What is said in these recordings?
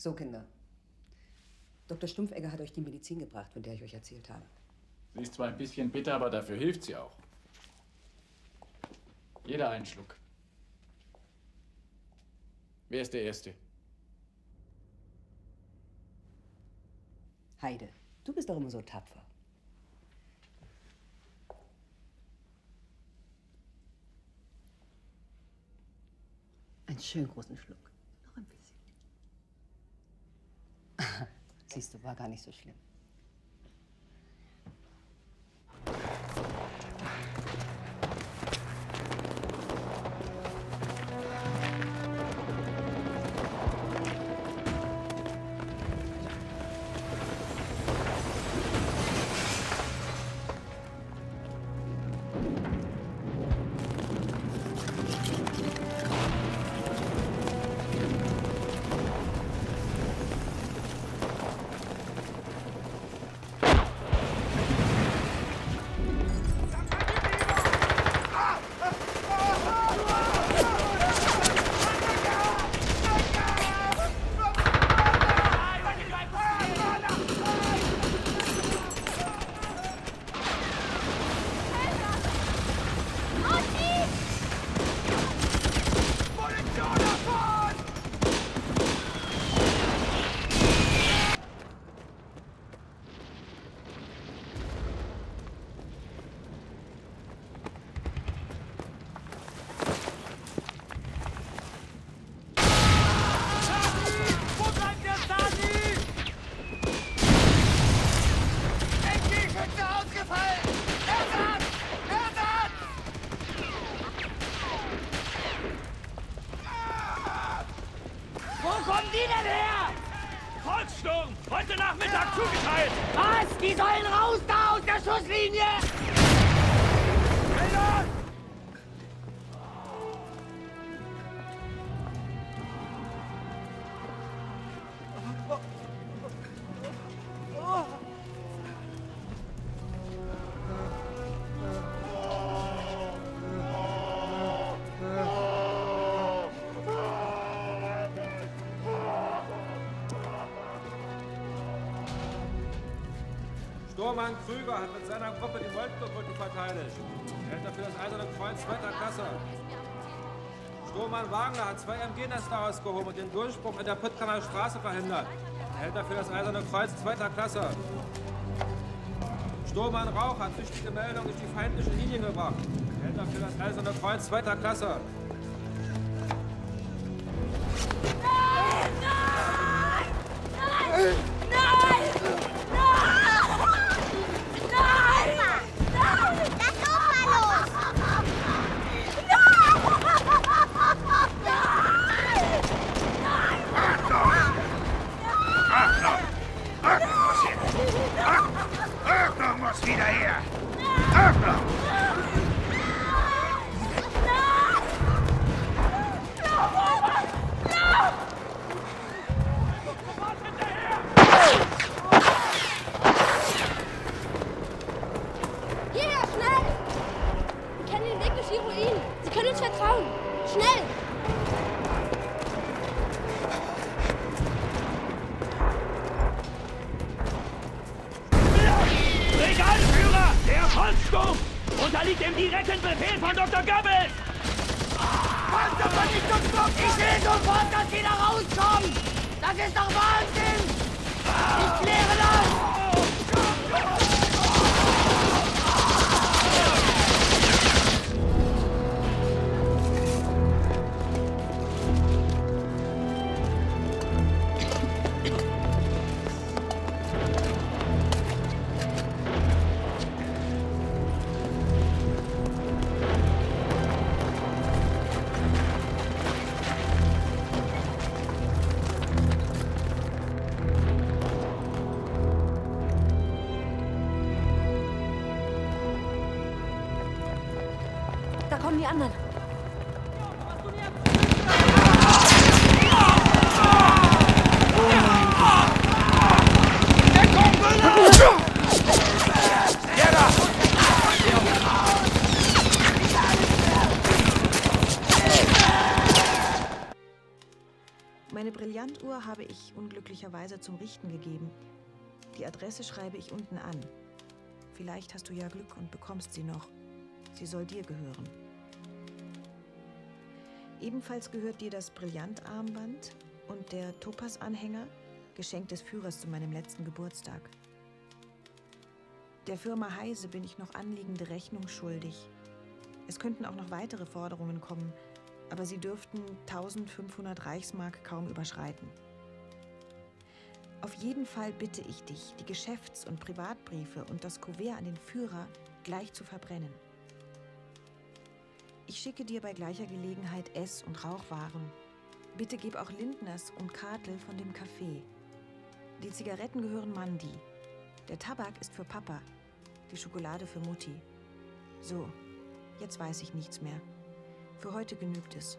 So, Kinder. Dr. Stumpfegger hat euch die Medizin gebracht, von der ich euch erzählt habe. Sie ist zwar ein bisschen bitter, aber dafür hilft sie auch. Jeder einen Schluck. Wer ist der Erste? Heide, du bist doch immer so tapfer. Einen schönen großen Schluck. Noch ein bisschen. Siehst du, war gar nicht so schlimm. Wo kommen die denn her? Volkssturm! Heute Nachmittag zugeteilt! Was? Die sollen raus da aus der Schusslinie! Sturmann Krüger hat mit seiner Gruppe die Moltke-Brücke verteidigt. Er hält dafür das Eiserne Kreuz zweiter Klasse. Sturmann Wagner hat zwei MG-Nester ausgehoben und den Durchbruch in der Puttkamer Straße verhindert. Er hält dafür das Eiserne Kreuz zweiter Klasse. Sturmann Rauch hat wichtige Meldungen durch die feindliche Linie gebracht. Er hält dafür das Eiserne Kreuz zweiter Klasse. Ordnung Sie können uns vertrauen. Schnell! Brigadenführer! Der Volkssturm! Unterliegt dem direkten Befehl von Dr. Goebbels! Panzervernichtungsblock! Ich will sofort, dass Sie da rauskommen! Das ist doch Wahnsinn! Ich kläre das! Da kommen die anderen. Meine Brillantuhr habe ich unglücklicherweise zum Richten gegeben. Die Adresse schreibe ich unten an. Vielleicht hast du ja Glück und bekommst sie noch. Sie soll dir gehören. Ebenfalls gehört dir das Brillantarmband und der Topaz-Anhänger, Geschenk des Führers zu meinem letzten Geburtstag. Der Firma Heise bin ich noch anliegende Rechnung schuldig. Es könnten auch noch weitere Forderungen kommen, aber sie dürften 1500 Reichsmark kaum überschreiten. Auf jeden Fall bitte ich dich, die Geschäfts- und Privatbriefe und das Kuvert an den Führer gleich zu verbrennen. Ich schicke dir bei gleicher Gelegenheit Ess- und Rauchwaren. Bitte gib auch Lindners und Kartel von dem Café. Die Zigaretten gehören Mandi. Der Tabak ist für Papa, die Schokolade für Mutti. So, jetzt weiß ich nichts mehr. Für heute genügt es.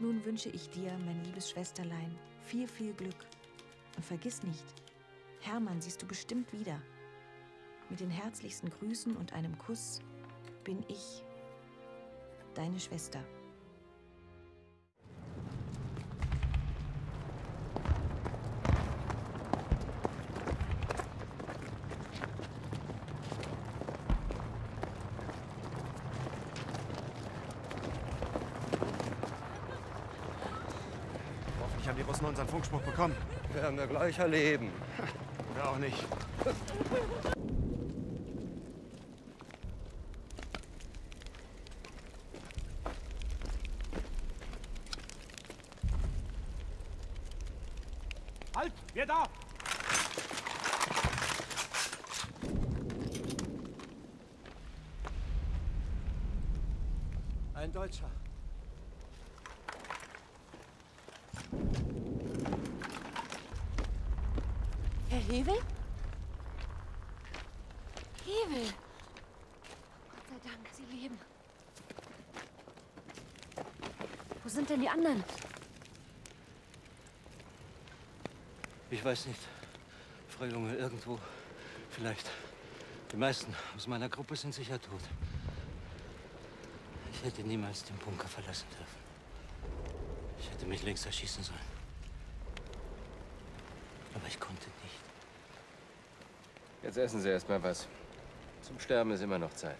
Nun wünsche ich dir, mein liebes Schwesterlein, viel, viel Glück. Und vergiss nicht, Hermann siehst du bestimmt wieder. Mit den herzlichsten Grüßen und einem Kuss bin ich, deine Schwester. Hoffentlich haben die Russen unseren Funkspruch bekommen. Werden wir gleich erleben. Oder auch nicht. Wer da? Ein Deutscher. Herr Hebel? Hebel! Gott sei Dank, Sie leben. Wo sind denn die anderen? Ich weiß nicht. Frau Junge, irgendwo. Vielleicht. Die meisten aus meiner Gruppe sind sicher tot. Ich hätte niemals den Bunker verlassen dürfen. Ich hätte mich längst erschießen sollen. Aber ich konnte nicht. Jetzt essen Sie erst mal was. Zum Sterben ist immer noch Zeit.